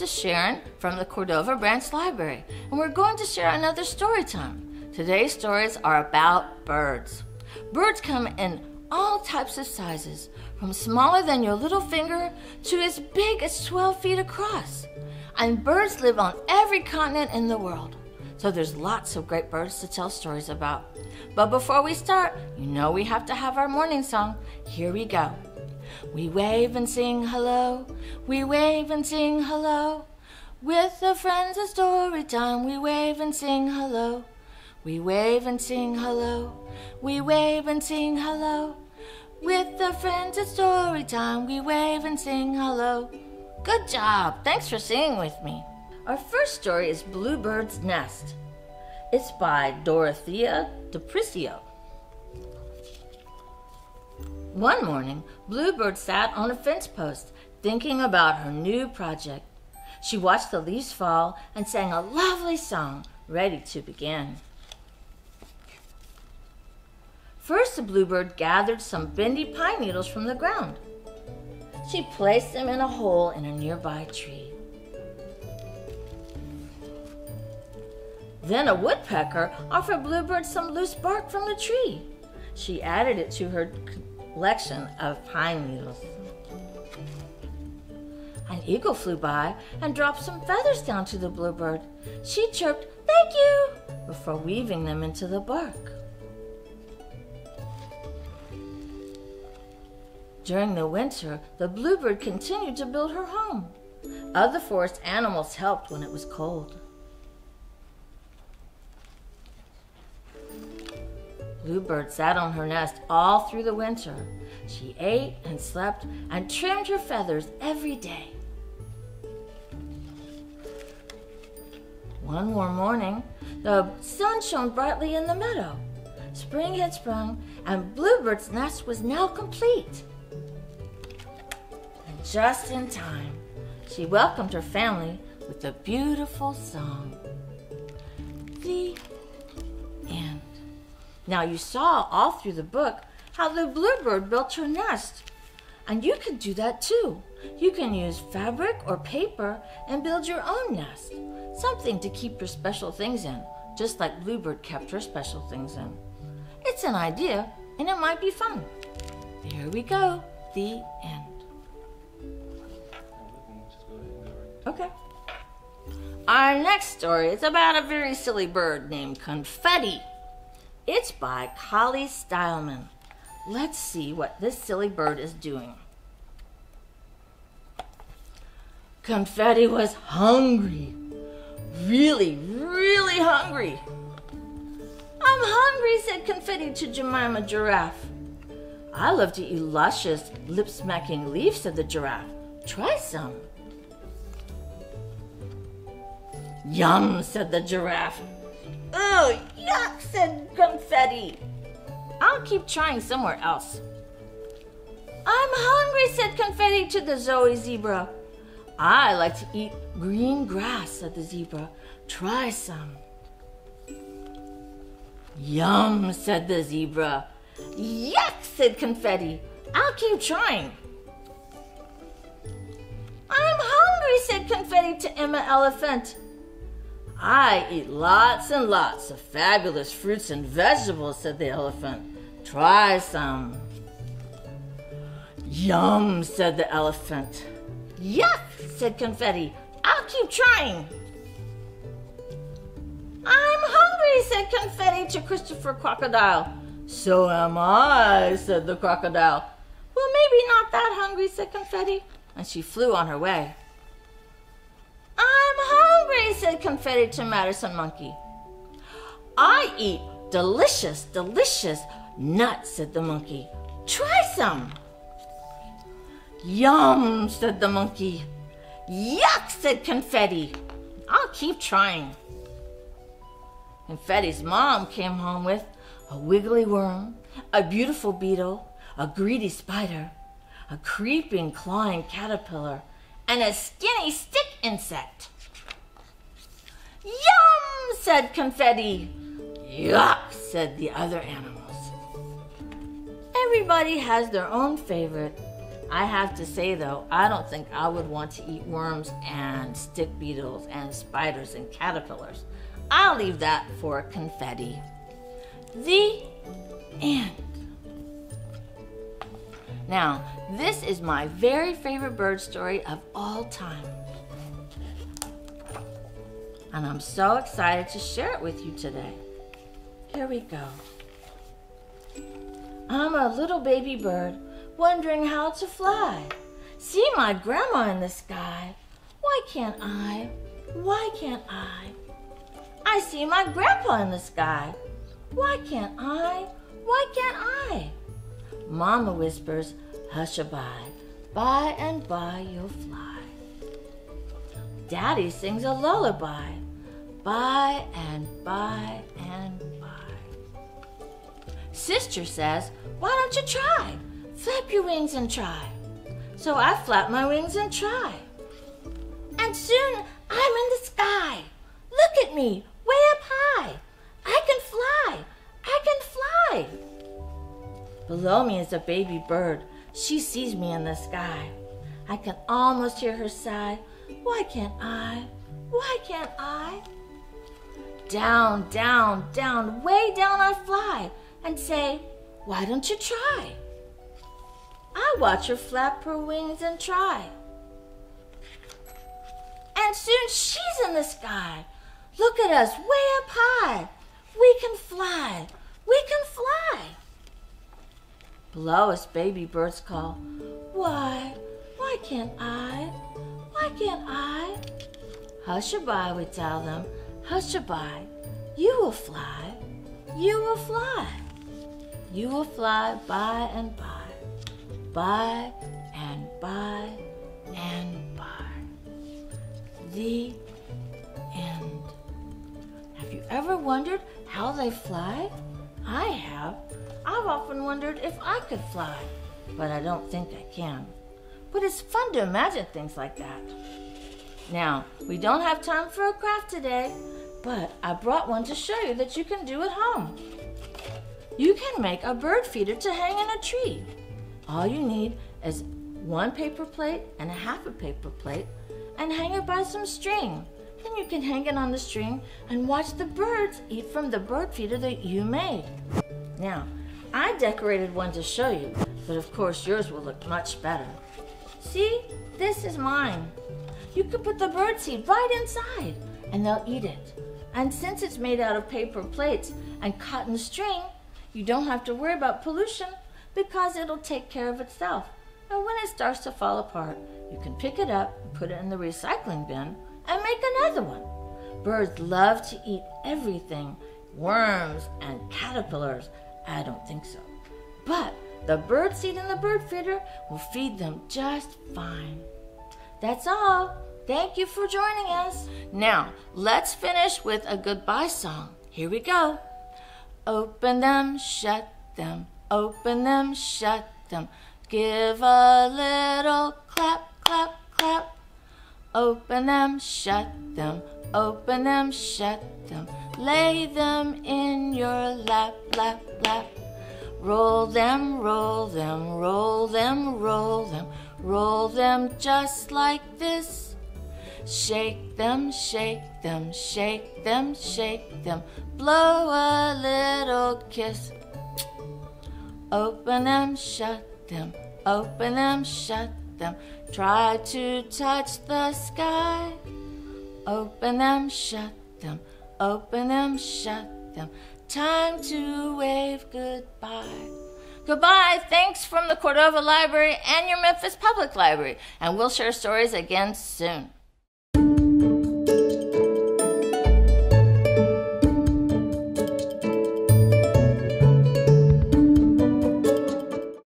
this is Sharon from the Cordova Branch Library, and we're going to share another story time. Today's stories are about birds. Birds come in all types of sizes, from smaller than your little finger to as big as 12 feet across. And birds live on every continent in the world. So there's lots of great birds to tell stories about. But before we start, you know we have to have our morning song. Here we go. We wave and sing hello. We wave and sing hello. With the friends of story time, we wave and sing hello. We wave and sing hello. We wave and sing hello. With the friends of story time, we wave and sing hello. Good job. Thanks for singing with me. Our first story is Bluebird's Nest. It's by Dorothea D'Aparicio. One morning, Bluebird sat on a fence post thinking about her new project. She watched the leaves fall and sang a lovely song ready to begin. First, the bluebird gathered some bendy pine needles from the ground. She placed them in a hole in a nearby tree. Then a woodpecker offered Bluebird some loose bark from the tree. She added it to her collection of pine needles. An eagle flew by and dropped some feathers down to the bluebird. She chirped, Thank you, before weaving them into the bark. During the winter, the bluebird continued to build her home. Other forest animals helped when it was cold. Bluebird sat on her nest all through the winter. She ate and slept and trimmed her feathers every day. One warm morning, the sun shone brightly in the meadow. Spring had sprung, and Bluebird's nest was now complete. And just in time, she welcomed her family with a beautiful song. The. Now, you saw all through the book how the bluebird built her nest. And you can do that too. You can use fabric or paper and build your own nest. Something to keep your special things in, just like Bluebird kept her special things in. It's an idea, and it might be fun. There we go. The end. Okay. Our next story is about a very silly bird named Confetti. It's by Kali Stileman. Let's see what this silly bird is doing. Confetti was hungry. Really, really hungry. I'm hungry, said Confetti to Jemima Giraffe. I love to eat luscious, lip smacking leaves, said the giraffe. Try some. Yum, said the giraffe. Oh, yuck, said Confetti. I'll keep trying somewhere else. I'm hungry, said Confetti to the Zoe zebra. I like to eat green grass, said the zebra. Try some. Yum, said the zebra. Yuck, said Confetti. I'll keep trying. I'm hungry, said Confetti to Emma Elephant. I eat lots and lots of fabulous fruits and vegetables, said the elephant. Try some. Yum, said the elephant. Yuck, said Confetti. I'll keep trying. I'm hungry, said Confetti to Christopher Crocodile. So am I, said the crocodile. Well, maybe not that hungry, said Confetti, and she flew on her way. Said Confetti to Madison Monkey. I eat delicious, delicious nuts, said the monkey. Try some. Yum, said the monkey. Yuck, said Confetti. I'll keep trying. Confetti's mom came home with a wiggly worm, a beautiful beetle, a greedy spider, a creeping, clawing caterpillar, and a skinny stick insect. Yum, said Confetti. Yuck, said the other animals. Everybody has their own favorite, I have to say though, I don't think I would want to eat worms and stick beetles and spiders and caterpillars. I'll leave that for confetti. The end. Now, this is my very favorite bird story of all time. And I'm so excited to share it with you today. Here we go. I'm a little baby bird wondering how to fly. See my grandma in the sky. Why can't I? Why can't I? I see my grandpa in the sky. Why can't I? Why can't I? Mama whispers, hush a bye. By and by you'll fly. Daddy sings a lullaby. By and by and by. Sister says, why don't you try? Flap your wings and try. So I flap my wings and try. And soon I'm in the sky. Look at me, way up high. I can fly. I can fly. Below me is a baby bird. She sees me in the sky. I can almost hear her sigh. Why can't I? Why can't I? Down, down, down, way down I fly and say, Why don't you try? I watch her flap her wings and try. And soon she's in the sky. Look at us, way up high. We can fly. We can fly. Below us, baby birds call, Why? Why can't I? Why can't I? Hush a bye, we tell them. Hush a bye. You will fly. You will fly. You will fly by and by by and by and by. The end. Have you ever wondered how they fly? I have. I've often wondered if I could fly, but I don't think I can. But it's fun to imagine things like that. Now, we don't have time for a craft today, but I brought one to show you that you can do at home. You can make a bird feeder to hang in a tree. All you need is one paper plate and a half a paper plate and hang it by some string. Then you can hang it on the string and watch the birds eat from the bird feeder that you made. Now, I decorated one to show you, but of course yours will look much better. See, this is mine. You could put the bird seed right inside and they'll eat it. And since it's made out of paper plates and cotton string, you don't have to worry about pollution because it'll take care of itself. And when it starts to fall apart, you can pick it up, put it in the recycling bin, and make another one. Birds love to eat everything worms and caterpillars. I don't think so. But the bird seed in the bird feeder will feed them just fine. That's all. Thank you for joining us. Now, let's finish with a goodbye song. Here we go. Open them, shut them, Open them, shut them. Give a little clap, clap, clap. Open them, shut them. Open them, shut them. Lay them in your lap, lap, lap. Roll them, roll them, roll them, roll them. Roll them just like this. Shake them, shake them, shake them, shake them. Blow a little kiss. Open them, shut them, open them, shut them. Try to touch the sky. Open them, shut them, open them, shut them. Time to wave goodbye. Goodbye. Thanks from the Cordova Library and your Memphis Public Library. And we'll share stories again soon.